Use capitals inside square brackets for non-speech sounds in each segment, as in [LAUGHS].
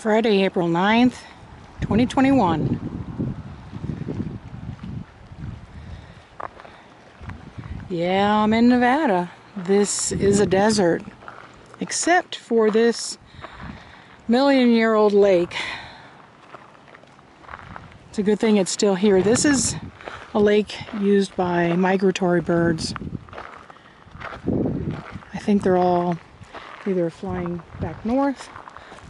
Friday, April 9th, 2021. Yeah, I'm in Nevada. This is a desert, except for this million year old lake. It's a good thing it's still here. This is a lake used by migratory birds. I think they're all either flying back north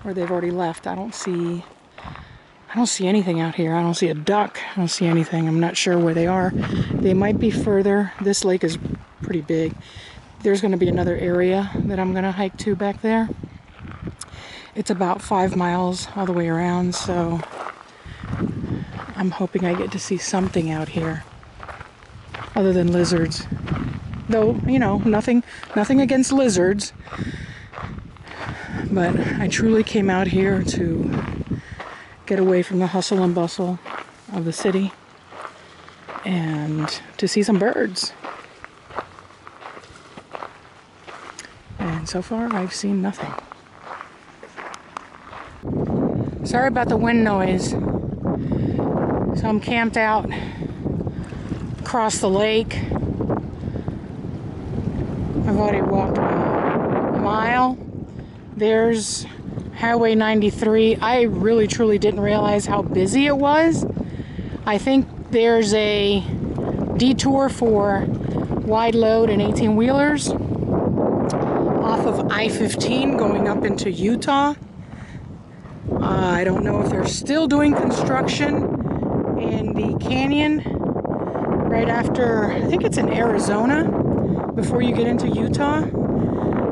or they've already left. I don't see I don't see anything out here. I don't see a duck. I don't see anything. I'm not sure where they are. They might be further. This lake is pretty big. There's going to be another area that I'm going to hike to back there. It's about five miles all the way around, so I'm hoping I get to see something out here other than lizards. Though, you know, nothing nothing against lizards. But I truly came out here to get away from the hustle and bustle of the city and to see some birds. And so far, I've seen nothing. Sorry about the wind noise. So I'm camped out across the lake. I've already walked. There's Highway 93. I really truly didn't realize how busy it was. I think there's a detour for wide load and 18 wheelers off of I 15 going up into Utah. Uh, I don't know if they're still doing construction in the canyon right after, I think it's in Arizona before you get into Utah.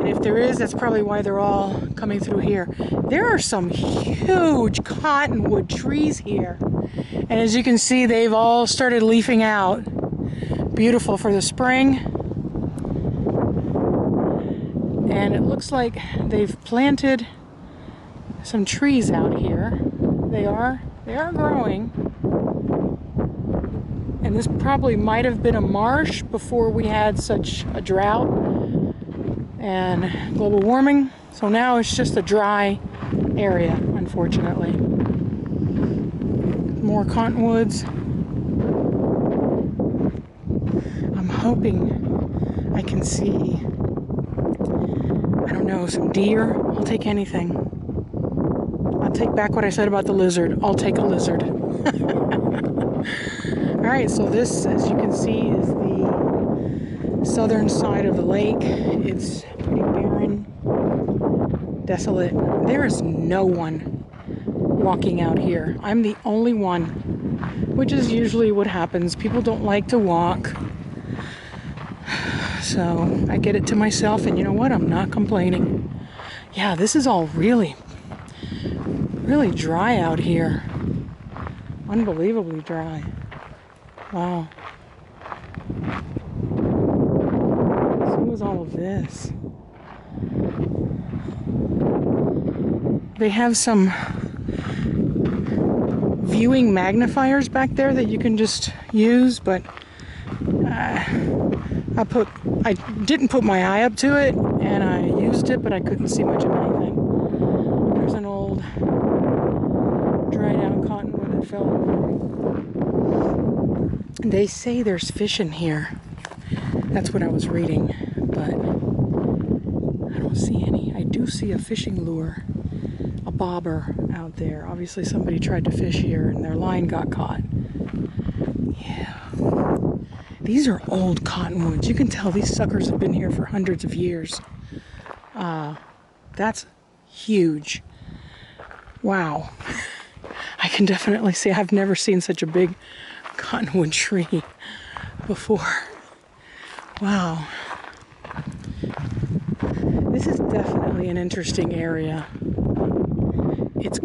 If there is, that's probably why they're all coming through here. There are some huge cottonwood trees here. And as you can see, they've all started leafing out. Beautiful for the spring. And it looks like they've planted some trees out here. They are, they are growing. And this probably might have been a marsh before we had such a drought and global warming. So now it's just a dry area, unfortunately. More cottonwoods. I'm hoping I can see, I don't know, some deer. I'll take anything. I'll take back what I said about the lizard. I'll take a lizard. [LAUGHS] All right, so this, as you can see, is the southern side of the lake. It's pretty barren, desolate. There is no one walking out here. I'm the only one, which is usually what happens. People don't like to walk. So I get it to myself, and you know what? I'm not complaining. Yeah, this is all really, really dry out here. Unbelievably dry. Wow. All of this. They have some viewing magnifiers back there that you can just use, but uh, I put I didn't put my eye up to it, and I used it, but I couldn't see much of anything. There's an old dried out cottonwood that fell over. They say there's fish in here. That's what I was reading, but I don't see any. I do see a fishing lure, a bobber out there. Obviously, somebody tried to fish here and their line got caught. Yeah. These are old cottonwoods. You can tell these suckers have been here for hundreds of years. Uh, that's huge. Wow. [LAUGHS] I can definitely see, I've never seen such a big cottonwood tree [LAUGHS] before. Wow. This is definitely an interesting area. It's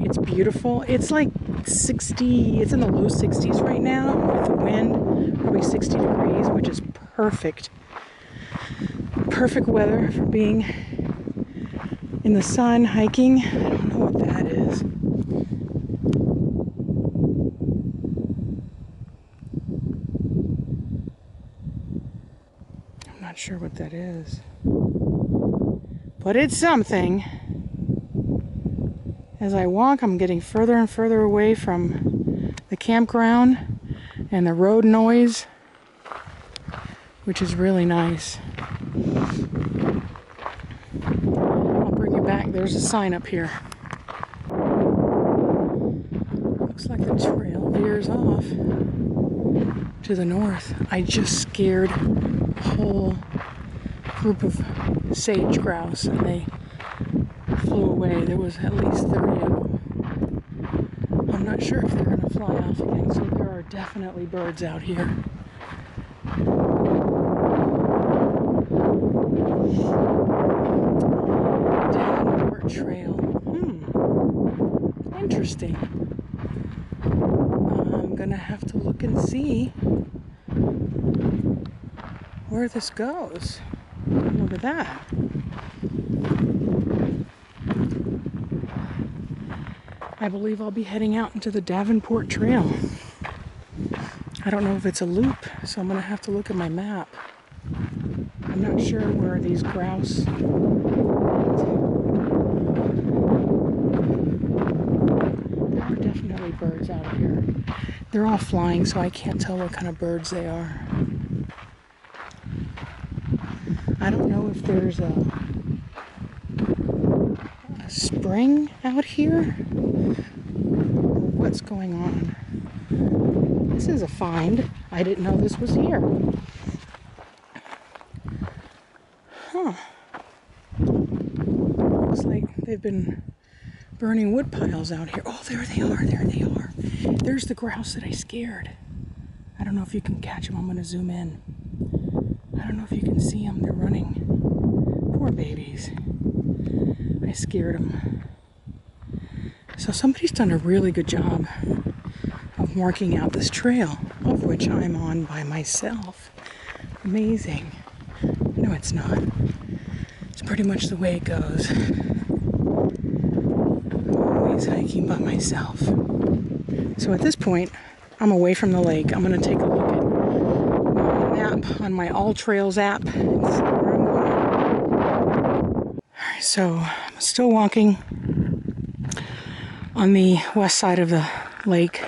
it's beautiful. It's like 60, it's in the low 60s right now with the wind, probably 60 degrees, which is perfect. Perfect weather for being in the sun hiking. I don't know what that is. I'm not sure what that is. But it's something. As I walk, I'm getting further and further away from the campground and the road noise, which is really nice. I'll bring you back. There's a sign up here. Looks like the trail veers off to the north. I just scared whole group of sage grouse and they flew away. There was at least 30 of them. I'm not sure if they're going to fly off again, so there are definitely birds out here. Davenport Trail. Hmm. Interesting. I'm gonna have to look and see where this goes. Look at that. I believe I'll be heading out into the Davenport Trail. I don't know if it's a loop, so I'm gonna have to look at my map. I'm not sure where these grouse. There are definitely birds out here. They're all flying, so I can't tell what kind of birds they are. I don't know if there's a, a spring out here. What's going on? This is a find. I didn't know this was here. Huh. Looks like they've been burning wood piles out here. Oh, there they are. There they are. There's the grouse that I scared. I don't know if you can catch them. I'm going to zoom in. I don't know if you can see them. They're running. Poor babies. I scared them. So somebody's done a really good job of marking out this trail, of which I'm on by myself. Amazing. No, it's not. It's pretty much the way it goes. Always hiking by myself. So at this point, I'm away from the lake. I'm going to take a on my AllTrails app. So I'm still walking on the west side of the lake.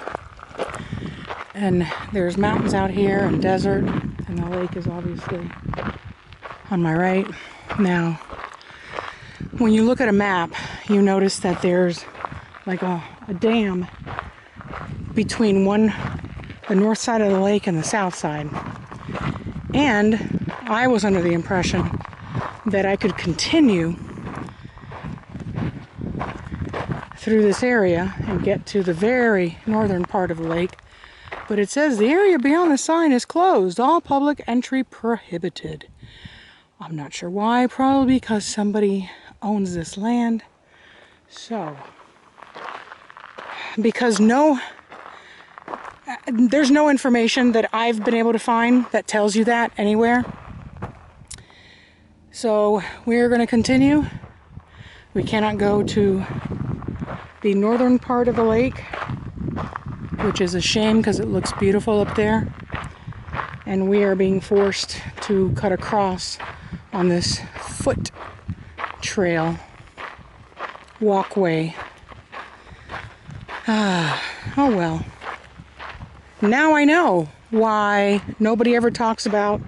And there's mountains out here and desert, and the lake is obviously on my right. Now, when you look at a map, you notice that there's like a, a dam between one, the north side of the lake and the south side. And I was under the impression that I could continue through this area and get to the very northern part of the lake. But it says the area beyond the sign is closed, all public entry prohibited. I'm not sure why, probably because somebody owns this land. So, because no, there's no information that I've been able to find that tells you that anywhere. So, we're going to continue. We cannot go to the northern part of the lake, which is a shame because it looks beautiful up there. And we are being forced to cut across on this foot trail walkway. [SIGHS] Ah, oh well. Now I know why nobody ever talks about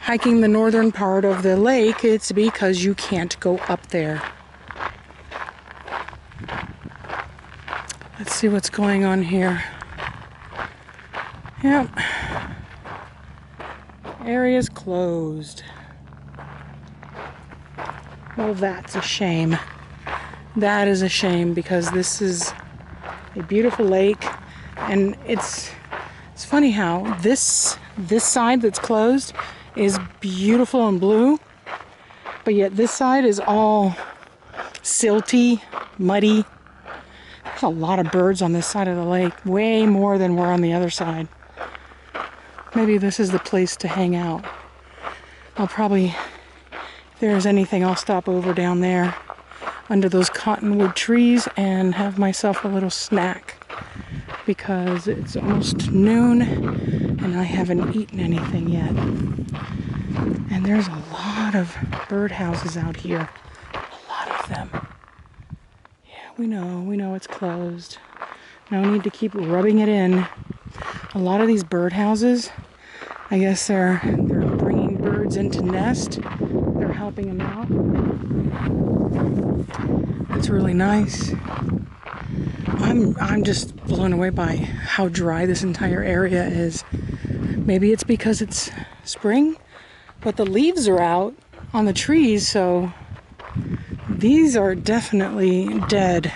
hiking the northern part of the lake. It's because you can't go up there. Let's see what's going on here. Yep. Area's closed. Well, that's a shame. That is a shame because this is a beautiful lake and it's it's funny how this this side that's closed is beautiful and blue but yet this side is all silty, muddy, there's a lot of birds on this side of the lake, way more than were on the other side. Maybe this is the place to hang out. I'll probably, if there's anything, I'll stop over down there under those cottonwood trees and have myself a little snack because it's almost noon and I haven't eaten anything yet. And there's a lot of birdhouses out here. A lot of them Yeah, We know, we know it's closed. No need to keep rubbing it in. A lot of these birdhouses, I guess they're they're bringing birds into nest. They're helping them out. It's really nice. I'm I'm just blown away by how dry this entire area is. Maybe it's because it's spring, but the leaves are out on the trees, so these are definitely dead.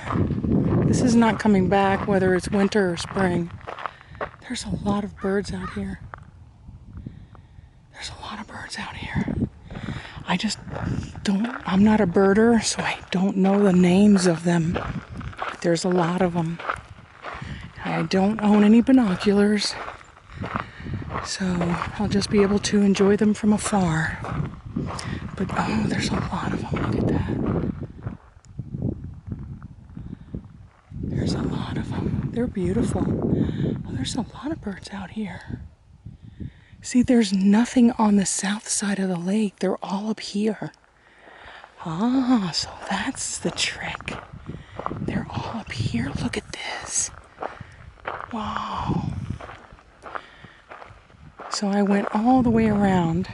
This is not coming back whether it's winter or spring. There's a lot of birds out here. There's a lot of birds out here. I just don't, I'm not a birder, so I don't know the names of them. There's a lot of them. I don't own any binoculars, so I'll just be able to enjoy them from afar. But oh, there's a lot of them. Look at that. There's a lot of them. They're beautiful. Oh, there's a lot of birds out here. See, there's nothing on the south side of the lake. They're all up here. Ah, so that's the trick. Here. Look at this. Wow. So I went all the way around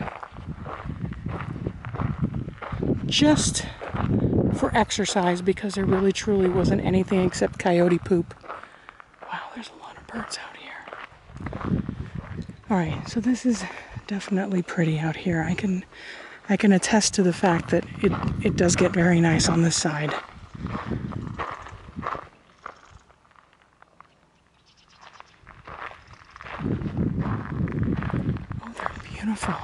just for exercise because there really truly wasn't anything except coyote poop. Wow, there's a lot of birds out here. All right, so this is definitely pretty out here. I can I can attest to the fact that it, it does get very nice on this side. Oh, they're beautiful.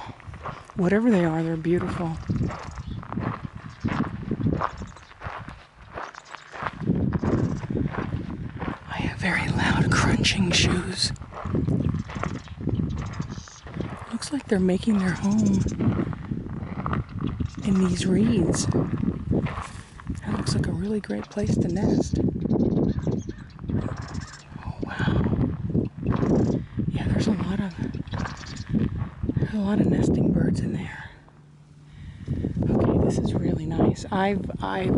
Whatever they are, they're beautiful. I have very loud crunching shoes. Looks like they're making their home in these reeds. That looks like a really great place to nest. Oh wow. Yeah, there's a lot of there's a lot of nesting birds in there. Okay, this is really nice. I've I've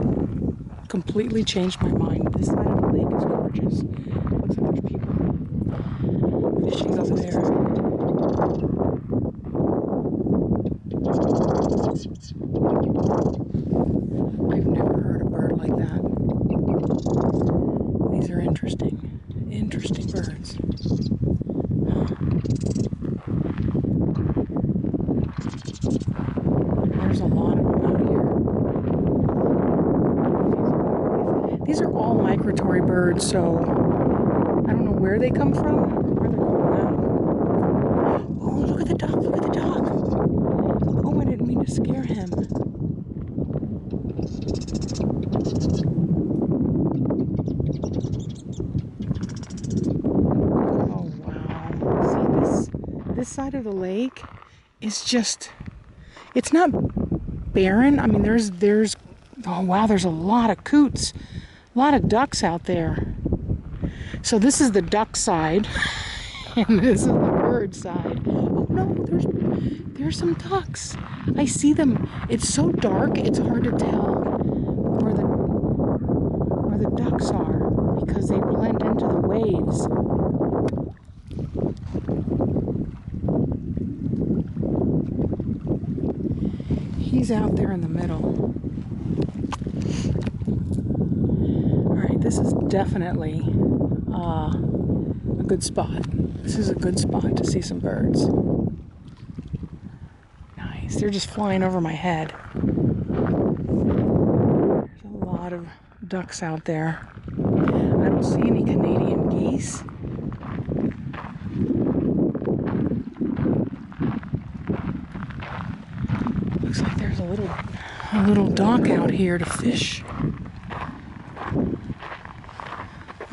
completely changed my mind. This side of the lake is gorgeous. Looks like there's people fishing over there. I've never heard a bird like that. These are interesting, interesting birds. There's a lot of them out here. These are all migratory birds, so I don't know where they come from, where they're going now. Oh, look at the dog! Look at the dog! Oh, I didn't mean to scare him. Oh wow. See this this side of the lake is just it's not barren. I mean there's there's oh wow, there's a lot of coots. A lot of ducks out there. So this is the duck side [LAUGHS] and this is the bird side. Oh no, there's there's some ducks. I see them. It's so dark, it's hard to tell where the where the ducks are because they blend into the waves. He's out there in the middle. All right, this is definitely uh, a good spot. This is a good spot to see some birds. Nice. They're just flying over my head. There's a lot of ducks out there. I don't see any Canadian geese. Looks like there's a little a little dock out here to fish.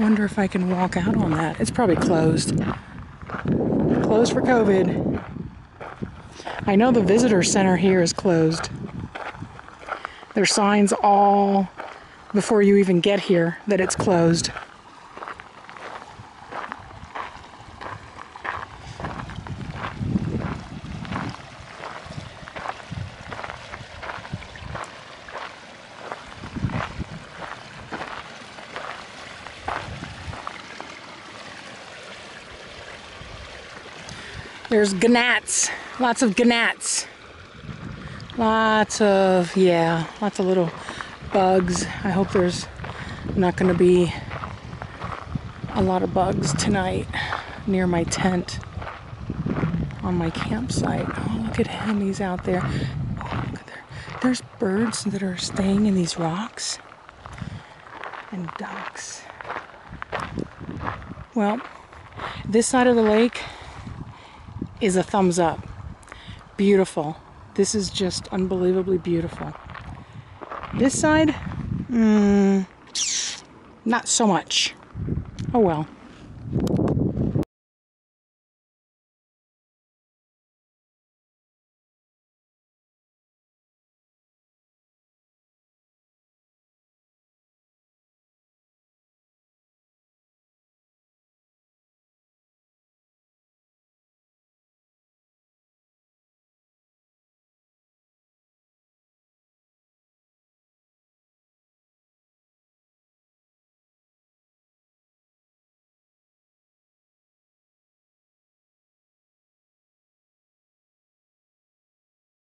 Wonder if I can walk out on that. It's probably closed. Closed for COVID. I know the visitor center here is closed. There's signs all before you even get here that it's closed. There's gnats. Lots of gnats. Lots of, yeah, lots of little bugs. I hope there's not going to be a lot of bugs tonight near my tent on my campsite. Oh, look at him. He's out there. Oh, look at there. There's birds that are staying in these rocks and ducks. Well, this side of the lake is a thumbs up. Beautiful. This is just unbelievably beautiful. This side, mm, not so much. Oh well.